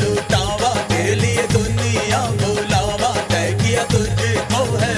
लुटावा के लिए दुनिया बुलावा किया तुझको है